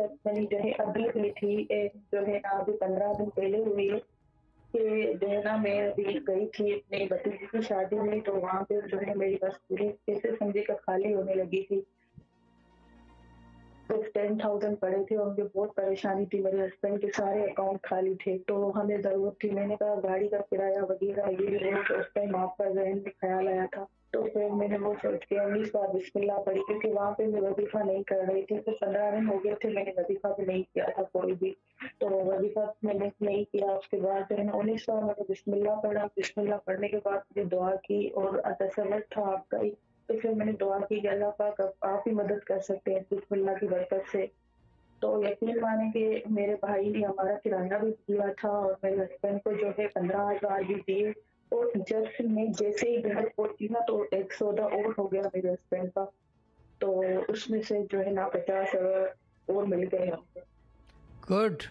मैंने जो है अभी हुई थी जो है ना अभी पंद्रह दिन पहले हुई कि जो है ना मैं अभी गई थी अपनी भतीजी की शादी में तो वहाँ पे जो है मेरी बस पूरी कैसे समझे का खाली होने लगी थी। तो टेन थाउज़ेंड पड़े थे, और मुझे बहुत परेशानी थी, मेरे हस्बैंड के सारे अकाउंट खाली थे तो हमें ज़रूरत थी। मैंने कहा गाड़ी का किराया वगैरह ये उस टाइम आपका जहन में ख्याल आया था। फिर मैंने वो सोच के उन्नीस बार बिस्मिल्लाह पढ़ी, क्योंकि वहाँ पे मैं वजीफा नहीं कर रही थी। तो पंद्रह दिन हो गए थे, मैंने वजीफा भी नहीं किया था कोई भी। तो वजीफा मैंने नहीं किया, उसके बाद है उन्नीस बार मैंने बिस्मिल्लाह पढ़ा। बिस्मिल्लाह पढ़ने के बाद मुझे दुआ की और तसवत था आपका ही। तो फिर मैंने दुआ की कि अल्लाह पाक आप ही मदद कर सकते हैं बिस्मिल्लाह की बरकत से। तो यकीन माने कि मेरे भाई ने हमारा किराया भी दिया था और मेरे हस्बैंड को जो है पंद्रह हज़ार भी दिए। और जब मैं जैसे ही घर पहुँची ना तो एक सौदा और हो गया मेरे हस्बैंड का। तो उसमें से जो है ना पचास और मिल गए गुड